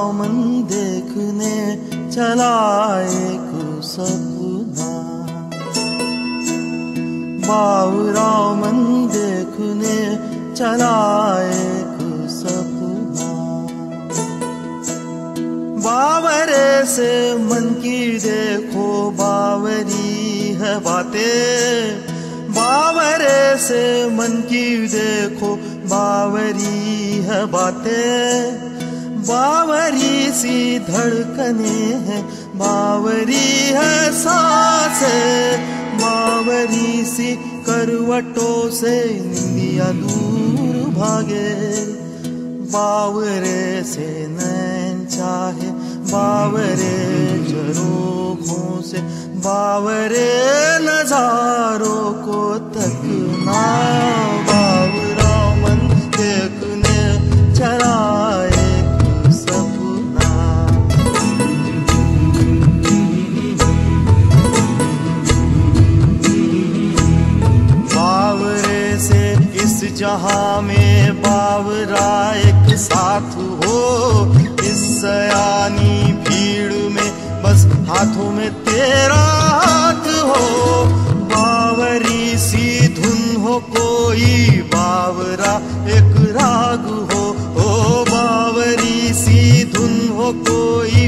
रामन देखने चला एक सपना बावरामन देखने चला एक सपना बावरे से मन की देखो बावरी है बातें। बावरे से मन की देखो बावरी है बातें। बावरी सी धड़कने हैं। बावरी है साँसें, बावरी सी करवटों से निंदिया दूर भागे। बावरे से नैन चाहे, बावरे झरोखों से, बावरे नजारों को तकना बावरा जहाँ में बावरा एक साथ हो, इस सयानी भीड़ में बस हाथों में तेरा हाथ हो। बावरी सी धुन हो, कोई बावरा एक राग हो। ओ बावरी सी धुन हो, कोई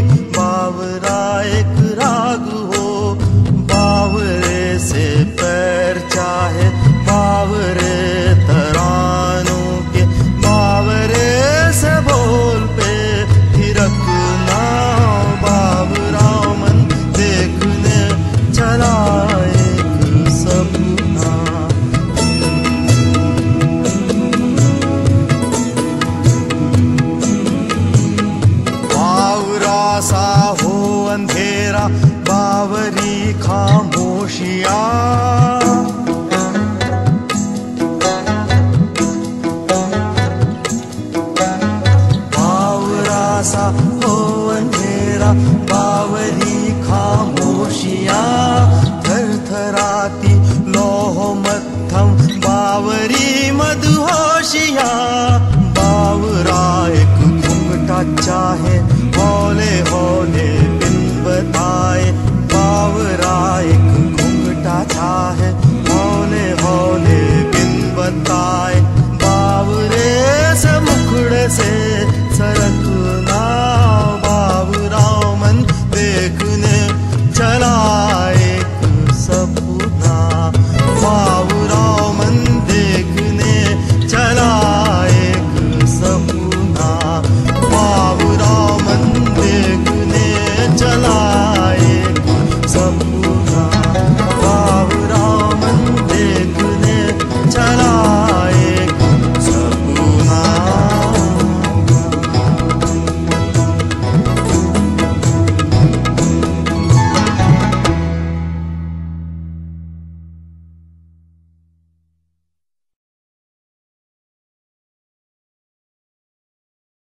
हो अंधेरा बावरी खामोशिया थर थराती लोह मत्थम, बावरी मधुहोशिया। बावरा एक घूमटा चाहे होले होले बिन बताए, बावरा एक